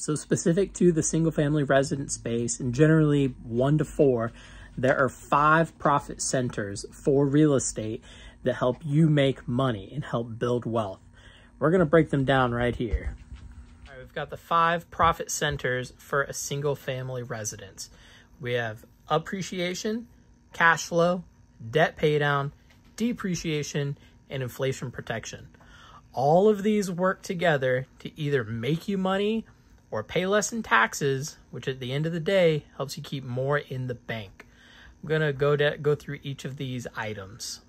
So specific to the single family residence space and generally one to four, there are five profit centers for real estate that help you make money and help build wealth. We're to break them down right here. All right, we've got the five profit centers for a single family residence. We have appreciation, cash flow, debt paydown, depreciation, and inflation protection. All of these work together to either make you money or pay less in taxes, which at the end of the day helps you keep more in the bank. I'm going to go go through each of these items.